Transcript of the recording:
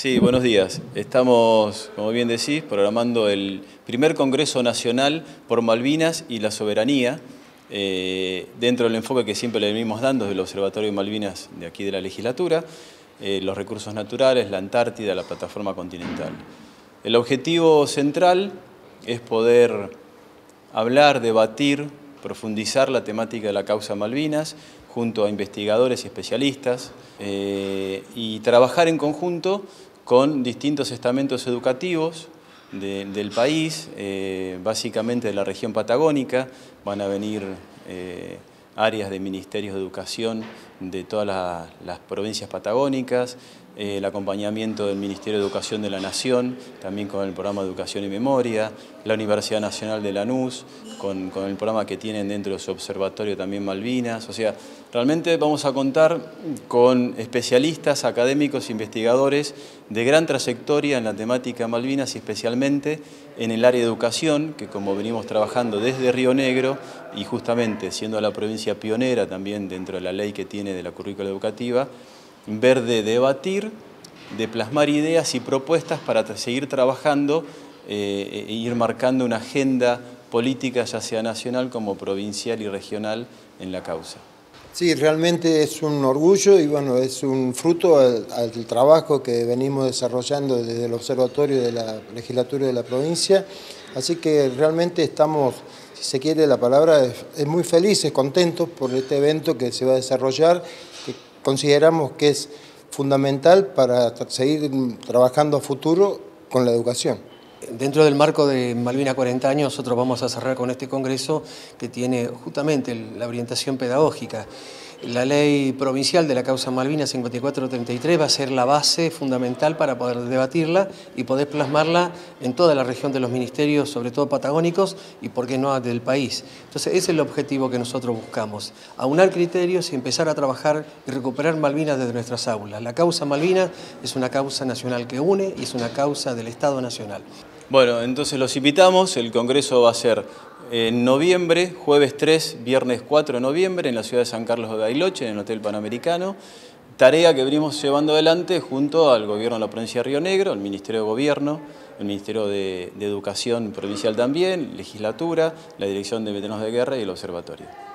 Sí, buenos días. Estamos, como bien decís, programando el primer Congreso Nacional por Malvinas y la Soberanía, eh, dentro del enfoque que siempre le venimos dando del Observatorio de Malvinas de aquí de la legislatura, eh, los recursos naturales, la Antártida, la plataforma continental. El objetivo central es poder hablar, debatir, profundizar la temática de la causa Malvinas junto a investigadores y especialistas eh, y trabajar en conjunto con distintos estamentos educativos del país, eh, básicamente de la región patagónica, van a venir eh, áreas de ministerios de educación de todas las provincias patagónicas, el acompañamiento del Ministerio de Educación de la Nación, también con el programa Educación y Memoria, la Universidad Nacional de Lanús, con, con el programa que tienen dentro de su observatorio también Malvinas, o sea, realmente vamos a contar con especialistas, académicos, investigadores de gran trayectoria en la temática Malvinas y especialmente en el área de educación, que como venimos trabajando desde Río Negro y justamente siendo la provincia pionera también dentro de la ley que tiene de la currícula educativa, ver de debatir, de plasmar ideas y propuestas para seguir trabajando eh, e ir marcando una agenda política, ya sea nacional como provincial y regional, en la causa. Sí, realmente es un orgullo y bueno, es un fruto al, trabajo que venimos desarrollando desde el Observatorio de la Legislatura de la provincia, así que realmente estamos, si se quiere la palabra, es muy felices, contentos por este evento que se va a desarrollar consideramos que es fundamental para seguir trabajando a futuro con la educación. Dentro del marco de Malvina 40 años, nosotros vamos a cerrar con este congreso que tiene justamente la orientación pedagógica. La ley provincial de la causa Malvinas 5433 va a ser la base fundamental para poder debatirla y poder plasmarla en toda la región de los ministerios, sobre todo patagónicos y, por qué no, del país. Entonces, ese es el objetivo que nosotros buscamos, aunar criterios y empezar a trabajar y recuperar Malvinas desde nuestras aulas. La causa Malvinas es una causa nacional que une y es una causa del Estado Nacional. Bueno, entonces los invitamos, el Congreso va a ser en noviembre, jueves 3, viernes 4 de noviembre, en la ciudad de San Carlos de Bailoche, en el Hotel Panamericano. Tarea que venimos llevando adelante junto al Gobierno de la Provincia de Río Negro, el Ministerio de Gobierno, el Ministerio de, de Educación Provincial también, Legislatura, la Dirección de Veteranos de Guerra y el Observatorio.